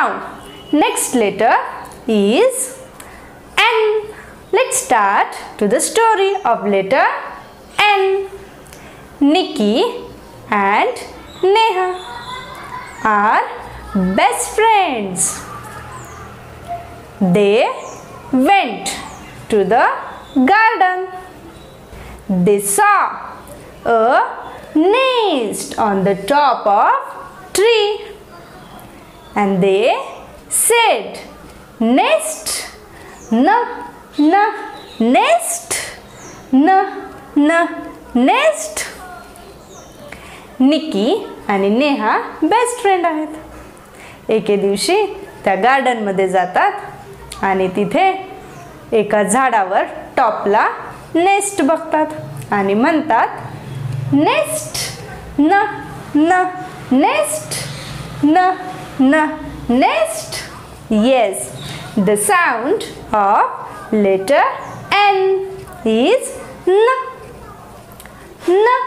Now, next letter is N. Let's start to the story of letter N. Nikki and Neha are best friends. They went to the garden. They saw a nest on the top of tree and they said nest na na nest na na nest. निकी आणि Neha best friend आहेत. एके दिवशी त्या गार्डनमध्ये जातात आणि तिथे एका झाडावर टॉपला नेस्ट बघतात आणि म्हणतात नेस्ट न न नेस्ट न N. Nest. Yes. The sound of letter N is N. N.